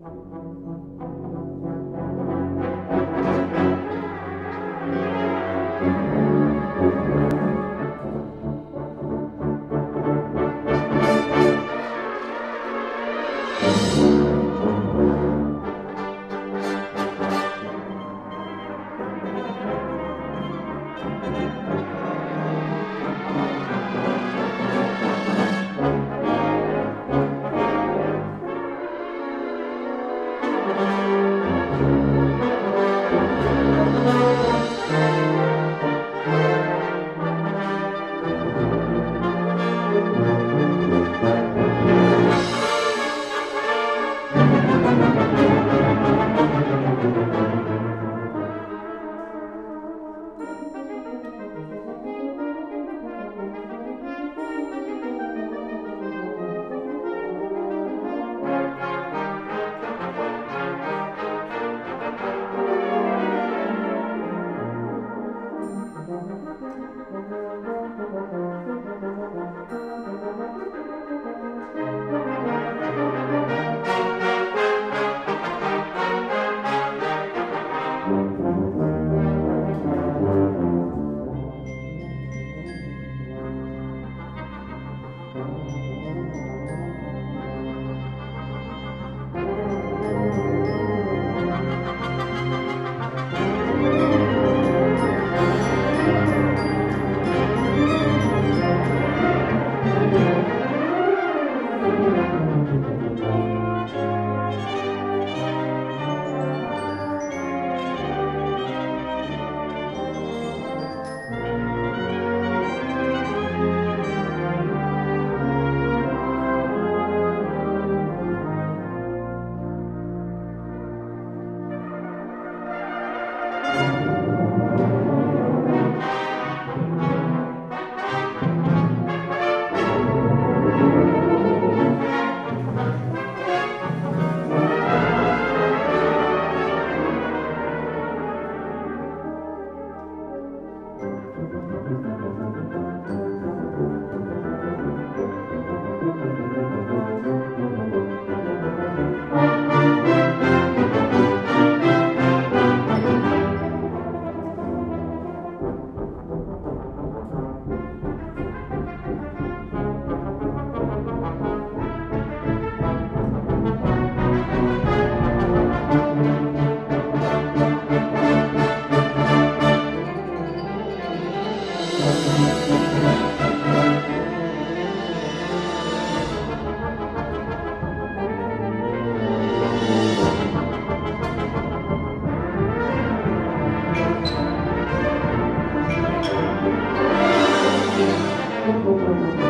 Música Música